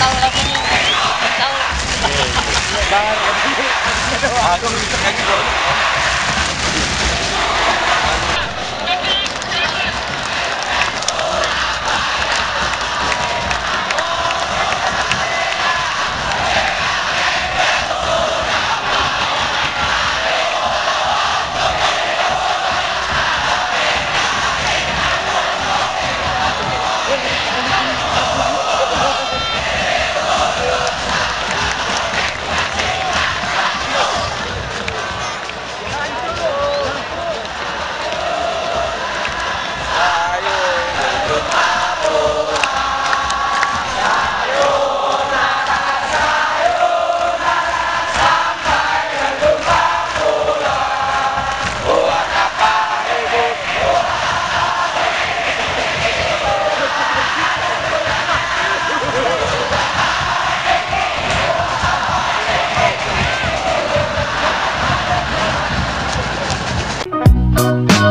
tahu lagi ni. Tahu. Bar. Aku minta kaki bawah. Música